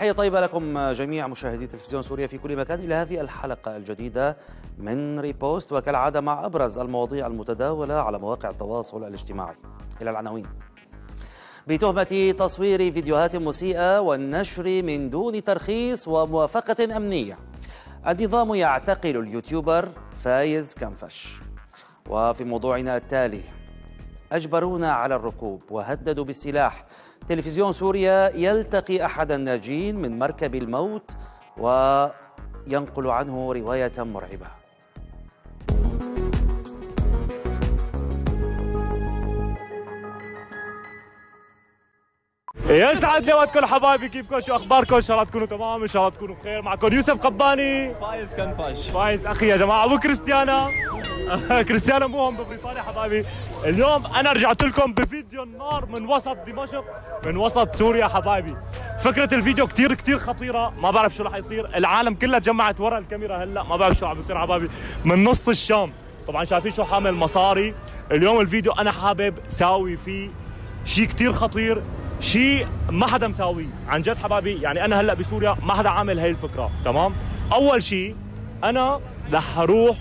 تحية طيبة لكم جميع مشاهدي تلفزيون سوريا في كل مكان. إلى هذه الحلقة الجديدة من ريبوست وكالعادة مع أبرز المواضيع المتداولة على مواقع التواصل الاجتماعي. إلى العناوين بتهمة تصوير فيديوهات مسيئة والنشر من دون ترخيص وموافقة أمنية النظام يعتقل ال YouTuber فايز كنفش. وفي موضوعنا التالي أجبرونا على الركوب وهددوا بالسلاح تلفزيون سوريا يلتقي أحد الناجين من مركب الموت وينقل عنه رواية مرعبة. يسعد لي وقتكم حبايبي. كيفكم؟ شو أخباركم؟ إن شاء الله تكونوا تمام إن شاء الله تكونوا بخير. معكم يوسف قباني. فايز كنفش فايز أخي يا جماعة. أبو كريستيانا كريستيانو مو هون ببريطانيا حبايبي. اليوم أنا رجعت لكم بفيديو النار من وسط دمشق من وسط سوريا حبايبي. فكرة الفيديو كثير كثير خطيرة ما بعرف شو رح يصير. العالم كلها تجمعت ورا الكاميرا هلأ ما بعرف شو عم بيصير حبايبي. من نص الشام. طبعا شايفين شو حامل مصاري. اليوم الفيديو أنا حابب ساوي فيه شيء كثير خطير شيء ما حدا مساويه. عن جد حبايبي يعني أنا هلأ بسوريا ما حدا عامل هاي الفكرة تمام؟ أول شيء أنا رح أروح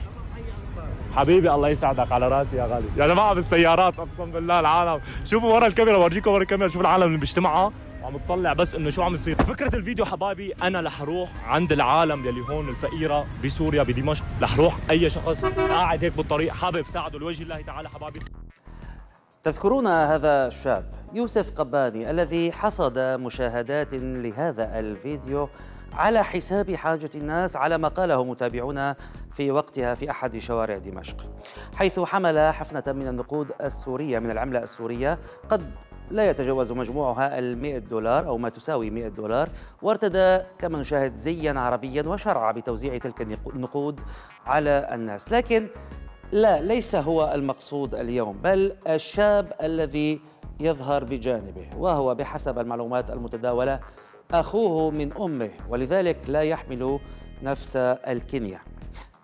حبيبي الله يسعدك. على راسي يا غالي. يا جماعة بالسيارات أقسم بالله العالم. شوفوا ورا الكاميرا بورجيكم ورا الكاميرا شوفوا العالم اللي بيجتمعوا وعم تطلع بس إنه شو عم يصير. فكرة الفيديو حبايبي أنا رح أروح عند العالم يلي هون الفقيرة بسوريا بدمشق. رح أروح أي شخص قاعد هيك بالطريق حابب ساعده لوجه الله تعالى حبايبي. تذكرون هذا الشاب يوسف قباني الذي حصد مشاهدات لهذا الفيديو. على حساب حاجة الناس على ما قاله متابعون في وقتها في أحد شوارع دمشق. حيث حمل حفنة من النقود السورية من العملة السورية قد لا يتجاوز مجموعها المئة دولار أو ما تساوي 100 دولار وارتدى كما نشاهد زيا عربيا وشرع بتوزيع تلك النقود على الناس. لكن لا ليس هو المقصود اليوم بل الشاب الذي يظهر بجانبه وهو بحسب المعلومات المتداولة أخوه من أمه ولذلك لا يحمل نفس الكنية.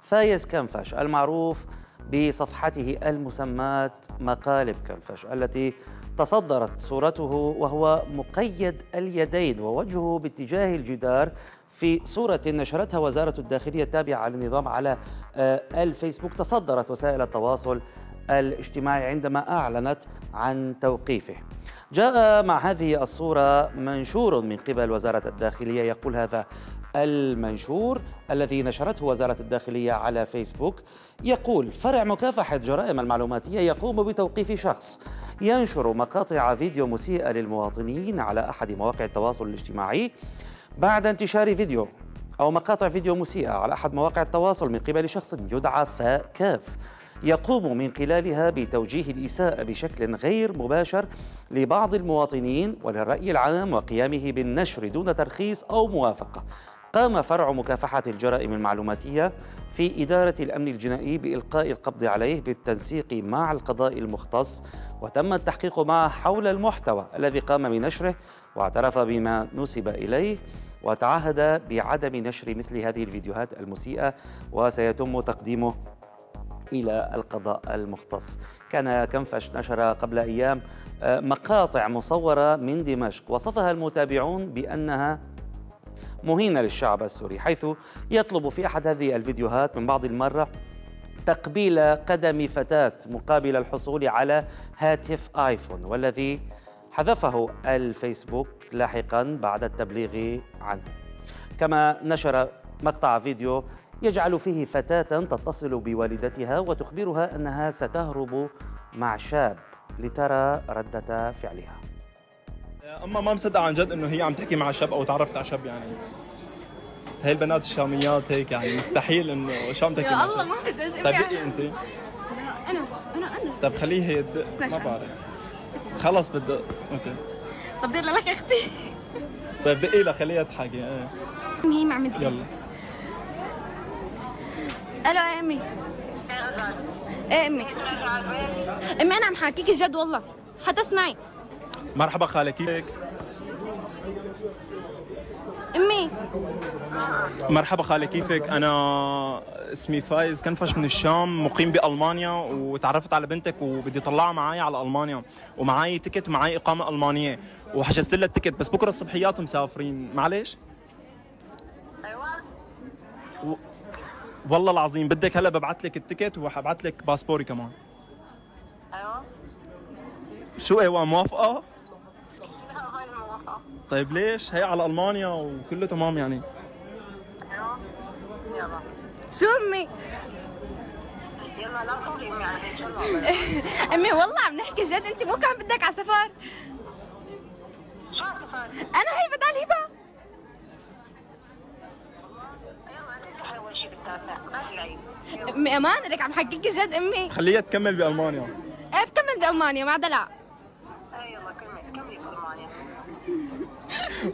فايز كنفش المعروف بصفحته المسماة مقالب كنفش التي تصدرت صورته وهو مقيد اليدين ووجهه باتجاه الجدار في صورة نشرتها وزارة الداخلية التابعة للنظام على الفيسبوك. تصدرت وسائل التواصل الاجتماعي عندما أعلنت عن توقيفه. جاء مع هذه الصورة منشور من قبل وزارة الداخلية يقول هذا المنشور الذي نشرته وزارة الداخلية على فيسبوك يقول فرع مكافحة جرائم المعلوماتية يقوم بتوقيف شخص ينشر مقاطع فيديو مسيئة للمواطنين على أحد مواقع التواصل الاجتماعي بعد انتشار فيديو أو مقاطع فيديو مسيئة على أحد مواقع التواصل من قبل شخص يدعى فكاف يقوم من خلالها بتوجيه الإساءة بشكل غير مباشر لبعض المواطنين وللرأي العام وقيامه بالنشر دون ترخيص أو موافقة. قام فرع مكافحة الجرائم المعلوماتية في إدارة الأمن الجنائي بإلقاء القبض عليه بالتنسيق مع القضاء المختص وتم التحقيق معه حول المحتوى الذي قام بنشره واعترف بما نسب إليه وتعهد بعدم نشر مثل هذه الفيديوهات المسيئة وسيتم تقديمه إلى القضاء المختص. كان كنفش نشر قبل أيام مقاطع مصورة من دمشق. وصفها المتابعون بأنها مهينة للشعب السوري حيث يطلب في أحد هذه الفيديوهات من بعض المرة تقبيل قدم فتاة مقابل الحصول على هاتف آيفون والذي حذفه الفيسبوك لاحقا بعد التبليغ عنه. كما نشر مقطع فيديو يجعل فيه فتاة تتصل بوالدتها وتخبرها أنها ستهرب مع شاب لترى ردة فعلها. أما ما مصدق عن جد إنه هي عم تحكي مع شاب أو تعرفت على شاب يعني. هي البنات الشاميات هيك يعني مستحيل إنه شو عم تحكي يا الله. ما بجد طيب دقي انت أنا أنا أنا طيب خليه هي تدق ما. بعرف. خلص بدق okay. طب دير لك أختي. طيب دقي لها خليها تحكي. إيه هي مع مدري يلا. ألو يا امي. إيه امي؟ امي أنا عم حاكيكي جد والله. حتى اسمعي مرحبا خالة كيفك؟ امي. مرحبا خالي كيفك؟ أنا اسمي فايز كنفش من الشام مقيم بألمانيا وتعرفت على بنتك وبدي طلعها معي على ألمانيا ومعي ticket ومعي إقامة ألمانية وحجزت لها ال ticket بس بكرة الصبحيات مسافرين. معلش؟ أيوة. والله العظيم بدك هلا ببعث لك ال ticket وحبعث لك باسبوري كمان أيوه شو أيوه موافقة؟ لا هاي الموافقة طيب ليش؟ هي على ألمانيا وكله تمام يعني أيوه يلا شو أمي يلا لا تطولي أمي على امي والله عم نحكي جد أنت مو كان بدك على سفر شو هالسفر؟ أنا هي بدال هبه يلا تفتحي اول شيء بالتاسع ما أمي أمان لك عم حكيكي جد أمي. خليها تكمل بألمانيا. إيه بكمل بألمانيا مع دلع اي يلا كملي كملي بألمانيا.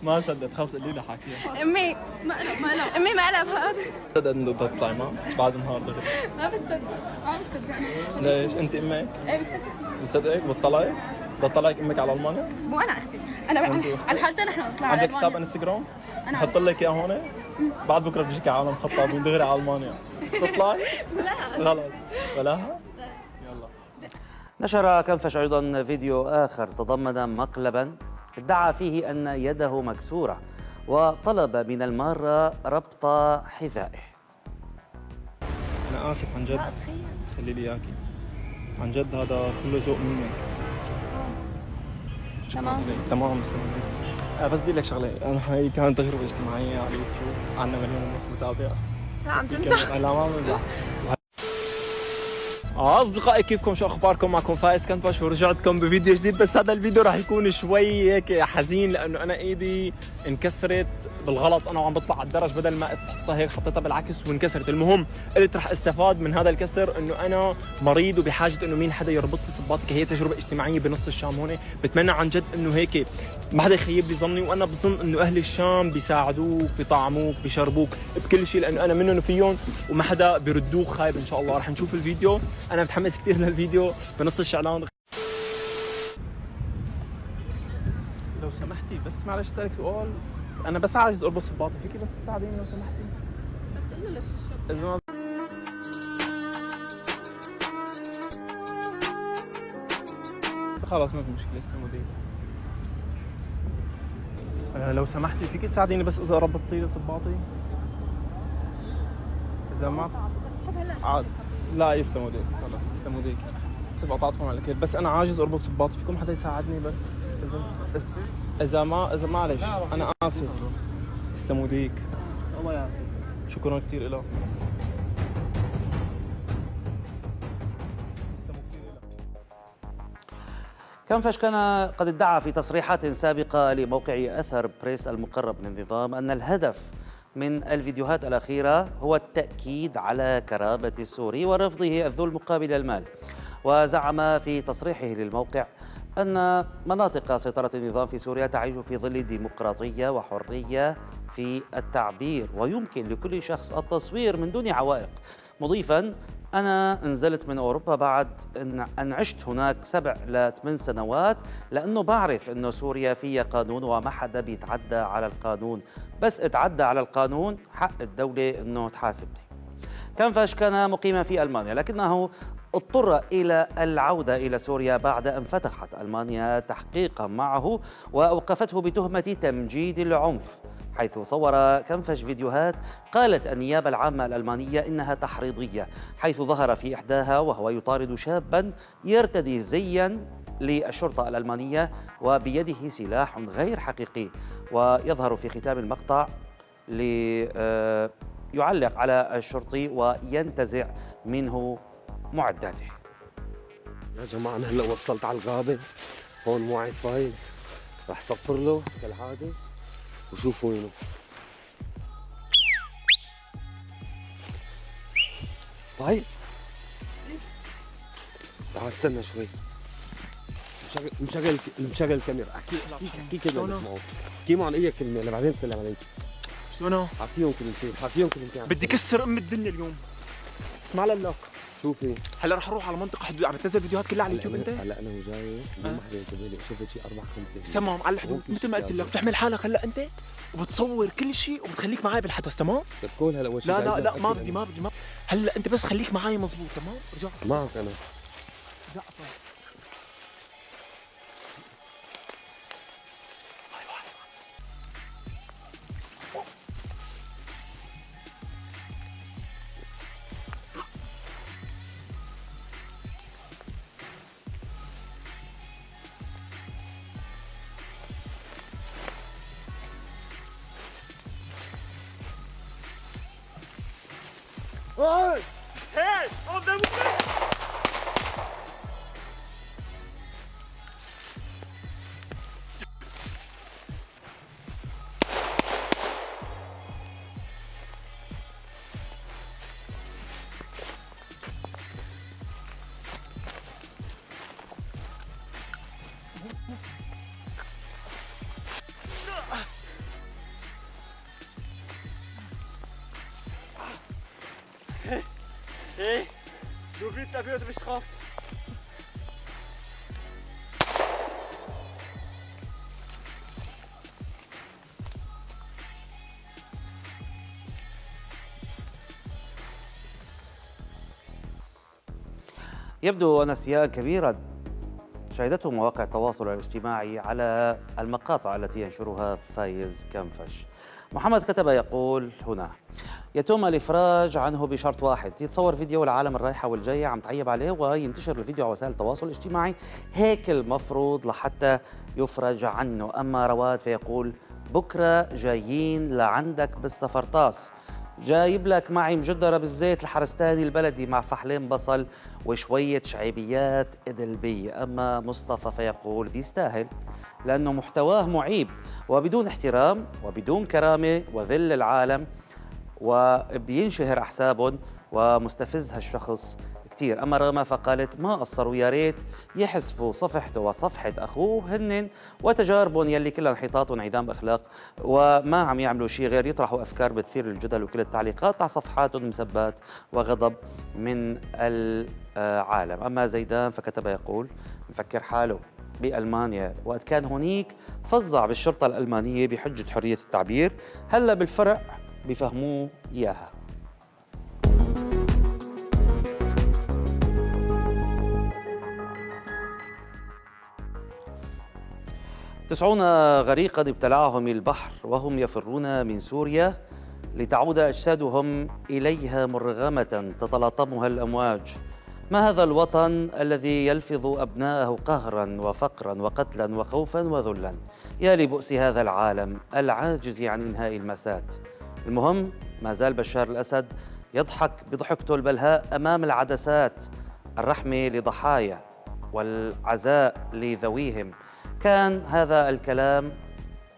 ما صدقت خلص قولي لي حكيها. أمي مقلب مقلب أمي مقلب هذا. صدقت إنه بدها تطلعي معه بعد النهار دغري ما بتصدق ما بتصدق. ليش؟ أنت أمك؟ إيه بتصدق. بتصدقك؟ بتطلعي؟ بتطلعك أمك على ألمانيا؟ مو أنا أختي. أنا على حالتين نحن نطلع على عندك حساب. إنستغرام؟ بحط لك اياه هون. بعد بكرة بيجيك عالم خطابين دغري على ألمانيا. تطلعي؟ غلط بلاها؟ يلا. نشر كنفش أيضا فيديو آخر تضمن مقلبا ادعى فيه أن يده مكسورة وطلب من المارة ربط حذائه. أنا آسف عن جد. خلي لي إياكي. عن جد هذا كله ذوق منك. تمام. تمام مستمر آه بس بدي لك شغلة. أنا هي كانت تجربة اجتماعية على اليوتيوب. عندنا مليون ونص متابع عم تمزح لا ما بمزح آه، أصدقائي كيفكم؟ شو أخباركم؟ معكم فايز كنفش ورجعتكم بفيديو جديد. بس هذا الفيديو راح يكون شوي هيك حزين لأنه أنا إيدي انكسرت بالغلط. أنا وعم بطلع على الدرج بدل ما تحطها هيك حطيتها بالعكس وانكسرت. المهم قلت راح استفاد من هذا الكسر إنه أنا مريض وبحاجة إنه مين حدا يربط لي صباطك. هي تجربة اجتماعية بنص الشام هون. بتمنى عن جد إنه هيك ما حدا يخيب لي ظني وأنا بظن إنه أهل الشام بيساعدوك بيطعموك بيشربوك بكل شيء لأنه أنا منهم فيهم وما حدا بيردوك خايب إن شاء الله. رح نشوف الفيديو. أنا متحمس كثير للفيديو. بنص الشعلان لو سمحتي بس معلش أسألك سؤال. أنا بس عايز أربط صباطي. فيكي بس تساعديني لو سمحتي؟ خلاص ما في مشكلة استلموا دي آه، لو سمحتي فيك تساعديني بس إذا ربطتي لي صباطي؟ إذا ما عاد. لا يستلموا ديك خلاص يستلموا ديك. بس قطعتكم على كده بس أنا عاجز أربط صباطي. فيكم حدا يساعدني؟ بس إذا بس. إذا ما إذا معلش أنا آسف. يستلموا ديك. الله يعافيك. شكرا كثير لك كنفش كان قد ادعى في تصريحات سابقة لموقع أثر بريس المقرب من النظام أن الهدف من الفيديوهات الأخيرة هو التأكيد على كرامة السوري ورفضه الذل مقابل المال وزعم في تصريحه للموقع أن مناطق سيطرة النظام في سوريا تعيش في ظل ديمقراطية وحرية في التعبير ويمكن لكل شخص التصوير من دون عوائق مضيفا أنا نزلت من أوروبا بعد أن عشت هناك سبع لثمان سنوات لأنه بعرف أنه سوريا فيها قانون وما حدا بيتعدى على القانون. بس اتعدى على القانون حق الدولة أنه تحاسبني. كنفش كان مقيما في ألمانيا لكنه اضطر إلى العودة إلى سوريا بعد أن فتحت ألمانيا تحقيقا معه وأوقفته بتهمة تمجيد العنف. حيث صور كنفش فيديوهات قالت النيابة العامة الألمانية إنها تحريضية حيث ظهر في إحداها وهو يطارد شابا يرتدي زيا للشرطة الألمانية وبيده سلاح غير حقيقي. ويظهر في ختام المقطع لي آه، على الشرطي وينتزع منه معداته. يا جماعة أنا هلا وصلت على الغابة. هون موعد فايز. رح صفر له كالعادة. وشوف وينه. فايز تعال استنى شوي. مشغل مشغل الكاميرا. احكي احكي كلمة اسمعوا أحكي معهم أي كلمة لبعدين سلم عليك. شو أنا حكيهم كلمتين حكيهم كلمتين. بدي كسر أم الدنيا اليوم. اسمع لك شوفي هلا رح أروح على منطقة حدود. عم تنزل فيديوهات كلها على اليوتيوب أنت؟ هلا أنا وجاي. ما حدا ينتبه لي شفت شي أربع خمسة تمام على الحدود مثل ما قلت لك. بتحمل حالك هلا أنت؟ وبتصور كل شيء وبتخليك معي بالحدث تمام؟ كل هلا أول شيء لا لا لا ما بدي. ما بدي ما هلا أنت بس خليك معي مزبوط تمام؟ رجع. معك أنا. لا Hey! Hey! Oh, damn it! يبدو أن استياء كبيرا. شهدته مواقع التواصل الاجتماعي على المقاطع التي ينشرها فايز كنفش. محمد كتب يقول هنا يتم الإفراج عنه بشرط واحد يتصور فيديو العالم الرايحة والجاية عم تعيب عليه وينتشر الفيديو على وسائل التواصل الاجتماعي. هيك المفروض لحتى يفرج عنه. أما رواد فيقول بكرة جايين لعندك بالسفرطاس. جايب لك معي مجدرة بالزيت الحرستاني البلدي مع فحلين بصل وشوية شعيبيات إدلبية. أما مصطفى فيقول بيستاهل لأنه محتواه معيب وبدون احترام وبدون كرامة وذل العالم وبينشهر أحسابهم ومستفز هالشخص كثير أما رغم فقالت ما قصروا يا ريت يحذفوا صفحته وصفحة أخوه هن وتجاربهم يلي كلها انحطاط وانعدام أخلاق وما عم يعملوا شيء غير يطرحوا أفكار بتثير الجدل وكل التعليقات على صفحاتهم مسبات وغضب من العالم. أما زيدان فكتب يقول مفكر حاله بألمانيا وقت كان هونيك فظع بالشرطة الألمانية بحجة حرية التعبير هلأ بالفرع بفهموه إياها. تسعون غريقا ابتلعهم البحر وهم يفرون من سوريا لتعود أجسادهم إليها مرغمة تتلاطمها الأمواج. ما هذا الوطن الذي يلفظ أبناءه قهرا وفقرا وقتلا وخوفا وذلا؟ يا لبؤس هذا العالم العاجز عن إنهاء المأساة المهم ما زال بشار الأسد يضحك بضحكته البلهاء أمام العدسات الرحمة لضحايا والعزاء لذويهم. كان هذا الكلام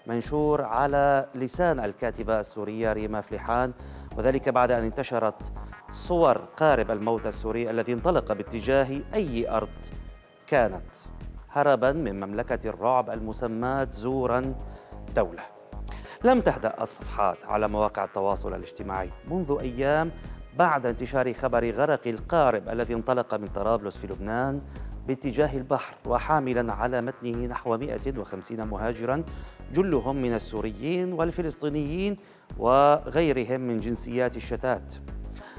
منشور على لسان الكاتبة السورية ريما فليحان وذلك بعد أن انتشرت صور قارب الموت السوري الذي انطلق باتجاه أي أرض كانت هربا من مملكة الرعب المسماة زورا دولة. لم تهدأ الصفحات على مواقع التواصل الاجتماعي منذ أيام بعد انتشار خبر غرق القارب الذي انطلق من طرابلس في لبنان باتجاه البحر وحاملا على متنه نحو 150 مهاجرا جلهم من السوريين والفلسطينيين وغيرهم من جنسيات الشتات.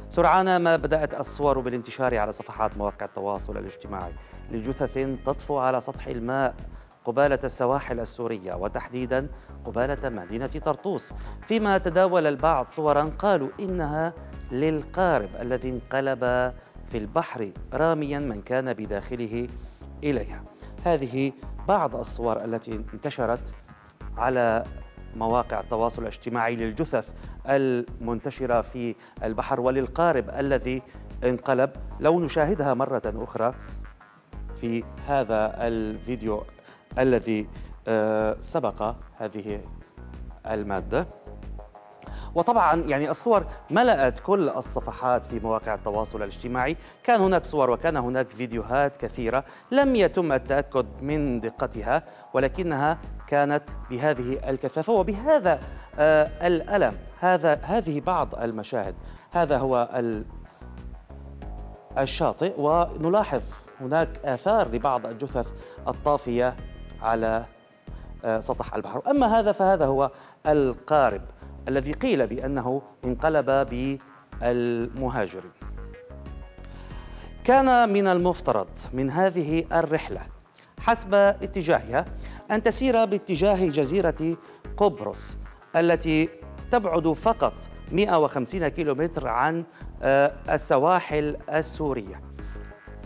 سرعان ما بدأت الصور بالانتشار على صفحات مواقع التواصل الاجتماعي لجثث تطفو على سطح الماء قبالة السواحل السورية وتحديدا قبالة مدينة طرطوس. فيما تداول البعض صورا قالوا إنها للقارب الذي انقلب في البحر راميا من كان بداخله إليها. هذه بعض الصور التي انتشرت على مواقع التواصل الاجتماعي للجثث المنتشرة في البحر وللقارب الذي انقلب. لو نشاهدها مرة أخرى في هذا الفيديو الذي آه، سبق هذه المادة. وطبعا يعني الصور ملأت كل الصفحات في مواقع التواصل الاجتماعي. كان هناك صور وكان هناك فيديوهات كثيرة لم يتم التأكد من دقتها ولكنها كانت بهذه الكثافة وبهذا آه، الألم. هذا هذه بعض المشاهد. هذا هو ال الشاطئ ونلاحظ هناك آثار لبعض الجثث الطافية على آه، سطح البحر. أما هذا فهذا هو القارب. الذي قيل بأنه انقلب بالمهاجرين. كان من المفترض من هذه الرحلة حسب اتجاهها أن تسير باتجاه جزيرة قبرص التي تبعد فقط 150 كيلومتر عن آه، السواحل السورية.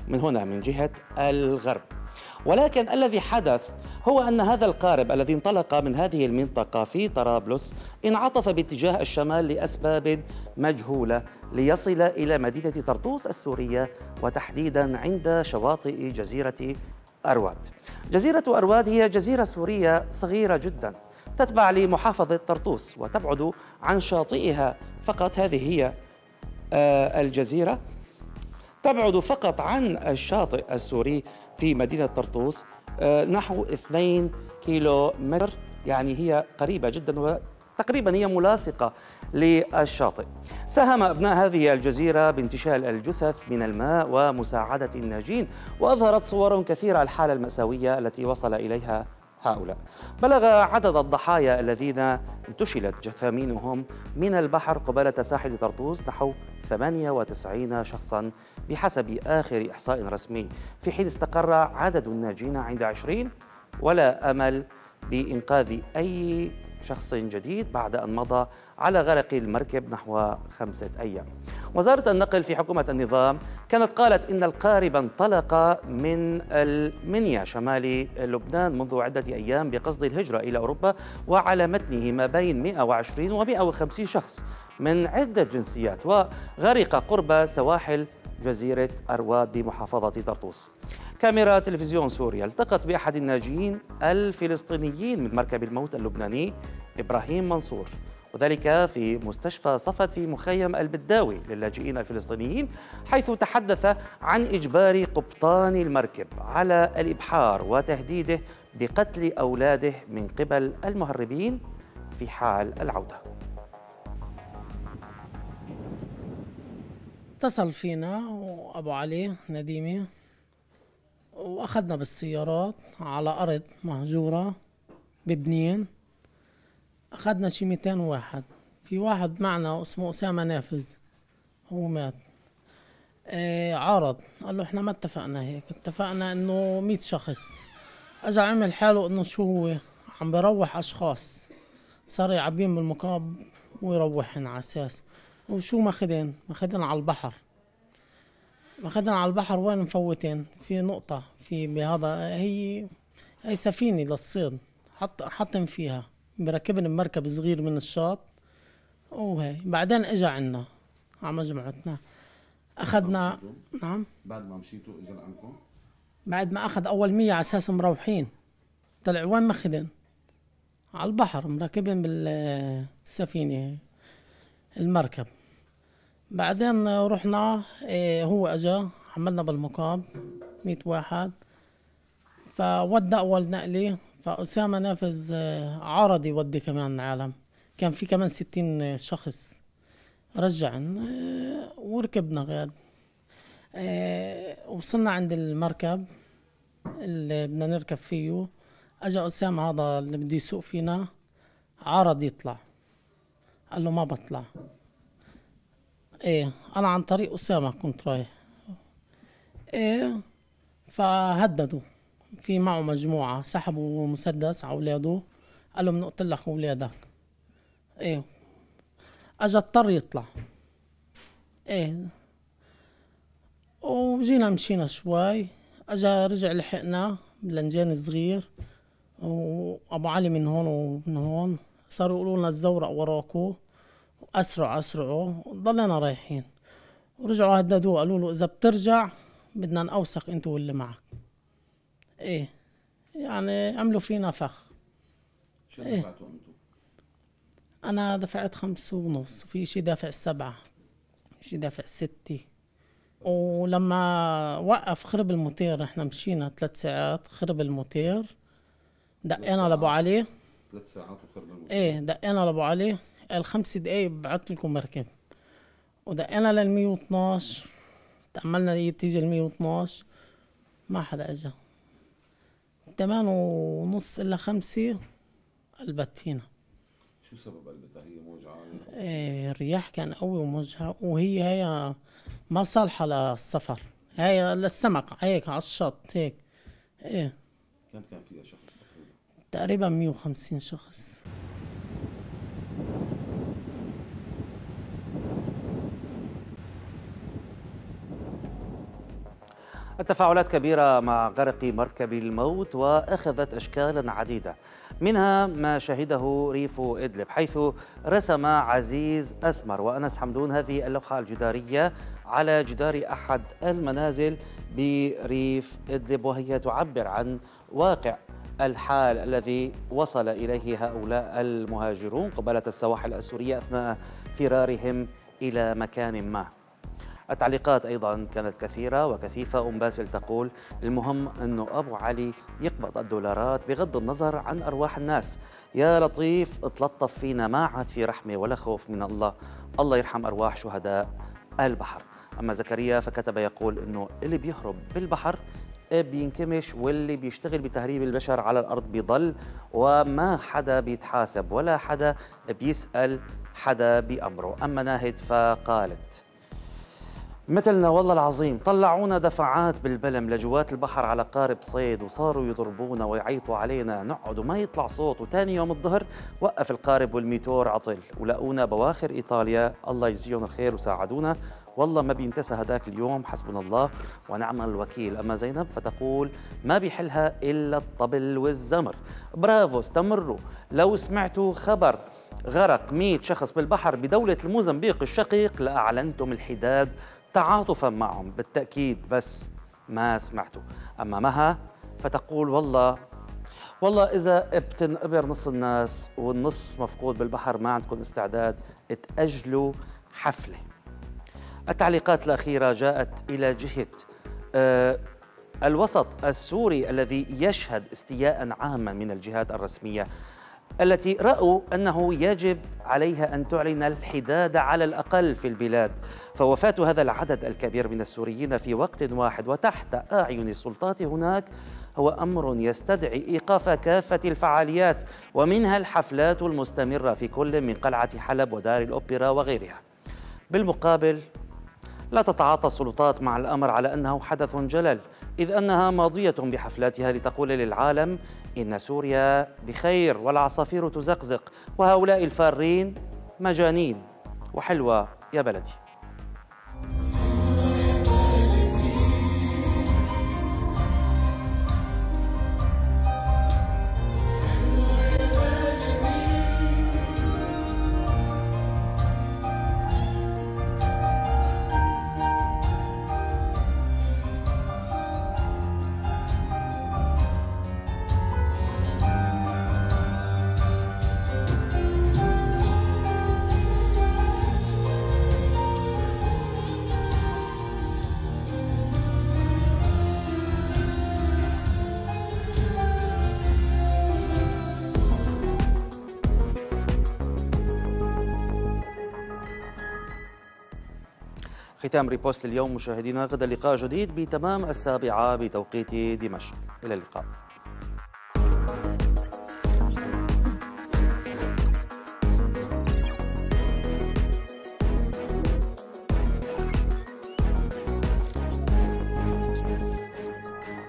من هنا من جهة الغرب. ولكن الذي حدث هو أن هذا القارب الذي انطلق من هذه المنطقة في طرابلس انعطف باتجاه الشمال لأسباب مجهولة ليصل إلى مدينة طرطوس السورية وتحديدا عند شواطئ جزيرة أرواد. جزيرة أرواد هي جزيرة سورية صغيرة جدا تتبع لمحافظة طرطوس وتبعد عن شاطئها. فقط هذه هي آه، الجزيرة. تبعد فقط عن الشاطئ السوري في مدينة طرطوس آه، نحو 2 كيلو متر يعني هي قريبة جدا وتقريبا هي ملاصقة للشاطئ. ساهم أبناء هذه الجزيرة بانتشال الجثث من الماء ومساعدة الناجين وأظهرت صور كثيرة الحالة المأساوية التي وصل إليها هؤلاء. بلغ عدد الضحايا الذين انتشلت جثامينهم من البحر قبالة ساحل طرطوس نحو 98 شخصا بحسب آخر إحصاء رسمي. في حين استقر عدد الناجين عند 20 ولا أمل بإنقاذ أي شخص جديد بعد أن مضى على غرق المركب نحو خمسة أيام. وزارة النقل في حكومة النظام كانت قالت إن القارب انطلق من المنيا شمال لبنان منذ عدة أيام بقصد الهجرة إلى أوروبا وعلى متنه ما بين 120 و 150 شخص من عدة جنسيات. وغرق قرب سواحل جزيرة أرواد بمحافظة طرطوس. كاميرا تلفزيون سوريا التقت بأحد الناجين الفلسطينيين من مركب الموت اللبناني إبراهيم منصور وذلك في مستشفى صفد في مخيم البداوي للاجئين الفلسطينيين حيث تحدث عن إجبار قبطان المركب على الإبحار وتهديده بقتل أولاده من قبل المهربين في حال العودة. اتصل فينا وأبو علي نديمي وأخذنا بالسيارات على أرض مهجورة ببنين. أخذنا شي 200 واحد. في واحد معنا اسمه أسامة نافذ هو مات. آه عارض. قال له إحنا ما اتفقنا هيك اتفقنا إنه 100 شخص. اجى عمل حاله إنه شو هو؟ عم بروح أشخاص. صار يعبيهم بالمقاب ويروحن على أساس. وشو ماخذين ماخذين على البحر. ماخذين على البحر وين مفوتين؟ في نقطة في بهذا هي هي سفينة للصيد حط حطم فيها. بركبن بمركب صغير من الشاط. وهي بعدين اجى عنا على مجموعتنا. أخذنا نعم؟ بعد ما مشيتوا اجى لعندكم؟ بعد ما أخذ أول مية على أساس مروحين. طلع وين ماخذين على البحر. مركبين بالسفينة المركب. بعدين رحنا إيه هو إجا عملنا بالمقام مية واحد. فودى اول نقلة فأسامة نافذ آه، عرض يودي كمان عالم كان في كمان ستين شخص رجعن آه، وركبنا غاد آه، وصلنا عند المركب اللي بدنا نركب فيه. إجا أسامة هذا اللي بده يسوق فينا عرض يطلع. قال له ما بطلع. إيه أنا عن طريق أسامة كنت رايح. إيه فهددوا. في معه مجموعة سحبوا مسدس على أولاده. قال لهم نقتل لك أولادك. إيه اجى اضطر يطلع. إيه وجينا مشينا شوي. أجا رجع لحقنا بلنجان صغير وأبو علي من هون ومن هون. صاروا يقولوا لنا الزورق وراكو. اسرعوا اسرعوا ضلينا رايحين. ورجعوا هددوه قالوا له إذا بترجع بدنا نوثق أنت واللي معك. إيه. يعني عملوا فينا فخ. شو إيه. دفعتوا؟ أنا دفعت خمسة ونص في شي دافع السبعة شي دافع ستة. ولما وقف خرب الموتير إحنا مشينا ثلاث ساعات خرب الموتير. دقينا لأبو علي. ثلاث ساعات وخرب الموت إيه دقينا لأبو علي. قال خمس دقايق ببعت لكم مركب ودقينا لل 112 تأملنا تيجي ال 112 ما حدا أجا. تمان ونص إلا خمسة قلبت فينا شو سبب قلبتها؟ هي موجة عالية؟ إيه الرياح كان قوي وموجها وهي هي ما صالحة للسفر. هي للسمك هيك على الشط هيك. إيه. كم كان فيها شخص؟ تقريبا؟ تقريبا 150 شخص. التفاعلات كبيرة مع غرق مركب الموت وأخذت أشكالا عديدة منها ما شهده ريف إدلب حيث رسم عزيز أسمر وأنس حمدون هذه اللوحة الجدارية على جدار أحد المنازل بريف إدلب وهي تعبر عن واقع الحال الذي وصل إليه هؤلاء المهاجرون قبالة السواحل السورية أثناء فرارهم إلى مكان ما. التعليقات أيضا كانت كثيرة وكثيفة. أم باسل تقول المهم أنه أبو علي يقبض الدولارات بغض النظر عن أرواح الناس. يا لطيف اتلطف فينا ما عاد في رحمة ولا خوف من الله. الله يرحم أرواح شهداء البحر. أما زكريا فكتب يقول أنه اللي بيهرب بالبحر بينكمش واللي بيشتغل بتهريب البشر على الأرض بيضل. وما حدا بيتحاسب ولا حدا بيسأل حدا بأمره. أما ناهد فقالت مثلنا والله العظيم طلعونا دفعات بالبلم لجوات البحر على قارب صيد وصاروا يضربونا ويعيطوا علينا نقعد وما يطلع صوت وتاني يوم الظهر وقف القارب والميتور عطل ولقونا بواخر إيطاليا الله يجزيهم الخير وساعدونا. والله ما بينتسى هذاك اليوم حسبنا الله ونعم الوكيل. أما زينب فتقول ما بيحلها إلا الطبل والزمر. برافو استمروا. لو سمعتوا خبر غرق 100 شخص بالبحر بدولة الموزمبيق الشقيق لأعلنتم الحداد تعاطفا معهم بالتأكيد بس ما سمعتوا أما مها فتقول والله والله إذا بتنقبر نص الناس والنص مفقود بالبحر ما عندكم استعداد تأجلوا حفلة. التعليقات الأخيرة جاءت إلى جهة آه الوسط السوري الذي يشهد استياء عاما من الجهات الرسمية. التي رأوا أنه يجب عليها أن تعلن الحداد على الأقل في البلاد. فوفاة هذا العدد الكبير من السوريين في وقت واحد وتحت أعين السلطات هناك هو أمر يستدعي إيقاف كافة الفعاليات ومنها الحفلات المستمرة في كل من قلعة حلب ودار الأوبرا وغيرها. بالمقابل لا تتعاطى السلطات مع الأمر على أنه حدث جلل. إذ أنها ماضية بحفلاتها لتقول للعالم إن سوريا بخير والعصافير تزقزق وهؤلاء الفارين مجانين. وحلوة يا بلدي. ختام ريبوست اليوم مشاهدينا غدا لقاء جديد بتمام السابعة بتوقيت دمشق. إلى اللقاء.